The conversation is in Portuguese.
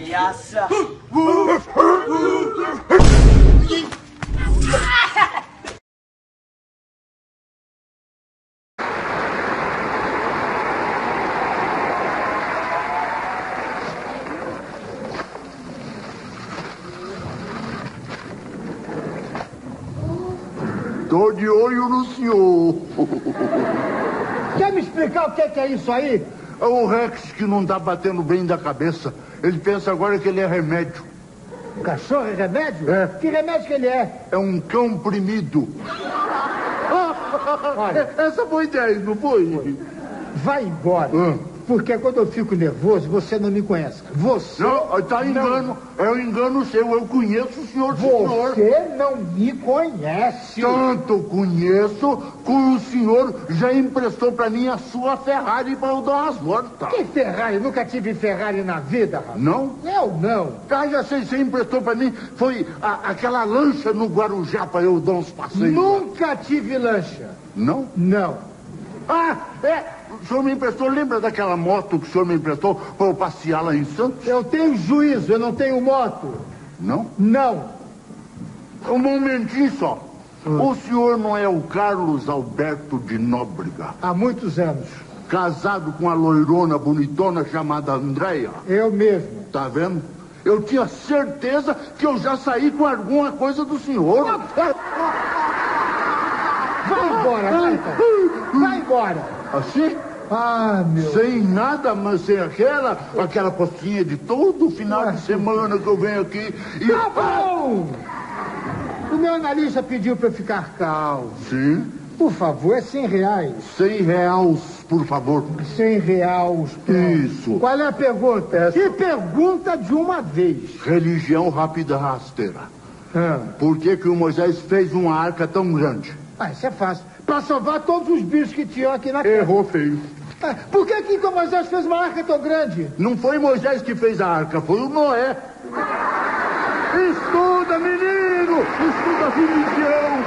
palhaça. Tô de olho no senhor. Quer me explicar o que é, que é isso aí? É o Rex que não tá batendo bem da cabeça. Ele pensa agora que ele é remédio. Cachorro é remédio? É. Que remédio que ele é? É um cão primido. Olha. Essa foi ideia, não foi? Vai embora. Hum. Porque quando eu fico nervoso, você não me conhece. Você. Não, tá engano. É um engano seu. Eu conheço o senhor, senhor. Você não me conhece. Tanto conheço que o senhor já emprestou pra mim a sua Ferrari pra eu dar umas voltas. Que Ferrari? Nunca tive Ferrari na vida, rapaz. Não? Eu não. Ah, já sei, você emprestou pra mim. Foi a- aquela lancha no Guarujá pra eu dar uns passeios. Nunca tive lancha. Não? Não. Ah, é. O senhor me emprestou, lembra daquela moto que o senhor me emprestou pra eu passear lá em Santos? Eu tenho juízo, eu não tenho moto. Não? Não. Um momentinho só. O senhor não é o Carlos Alberto de Nóbrega, Há muitos anos. casado com a loirona bonitona chamada Andréia? Eu mesmo. Tá vendo? Eu tinha certeza que eu já saí com alguma coisa do senhor. Vai embora, vai. Vai embora. Assim? Ah, meu. Sem nada, mas sem aquela, aquela postinha de todo final de semana que eu venho aqui e. Tá bom! O meu analista pediu pra eu ficar calmo. Sim, Por favor, é 100 reais. cem reais, por favor. 100 reais. pronto. Isso. Qual é a pergunta? Essa- E pergunta de uma vez. Religião rápida rasteira. Ah, Por que, que o Moisés fez uma arca tão grande? ah, isso é fácil. Pra salvar todos os bichos que tinham aqui na terra. Errou feio. Ah, Por que que o Moisés fez uma arca tão grande? Não foi Moisés que fez a arca, foi o Noé. Estuda, menino! Estuda religião!